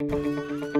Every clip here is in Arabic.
Música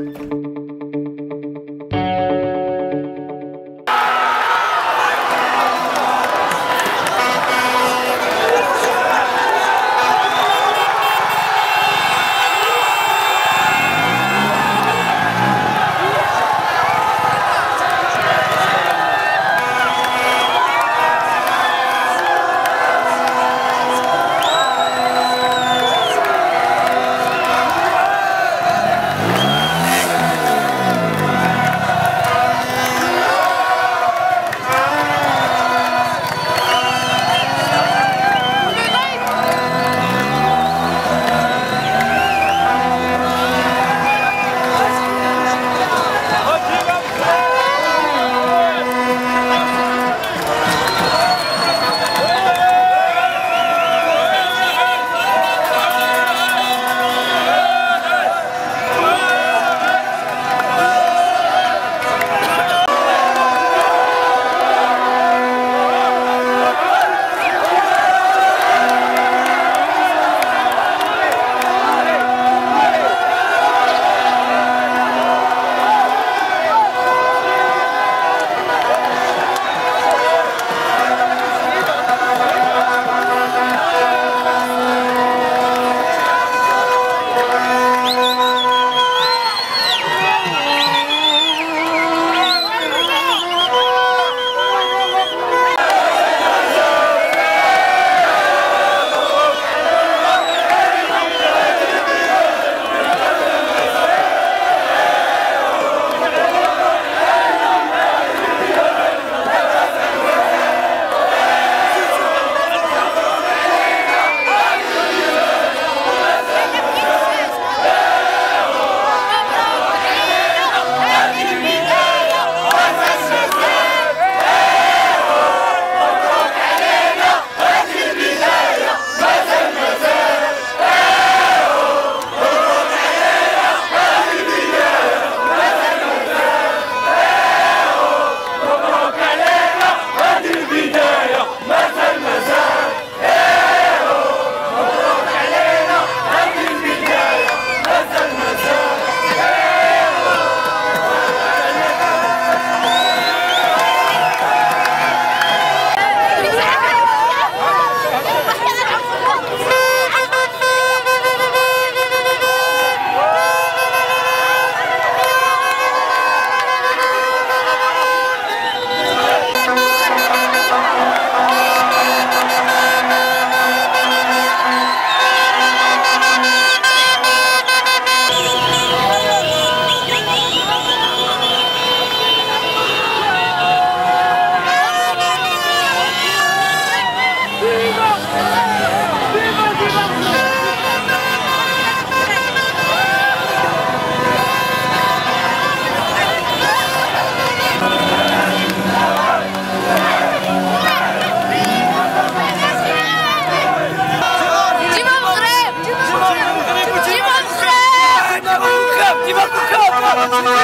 Thank you.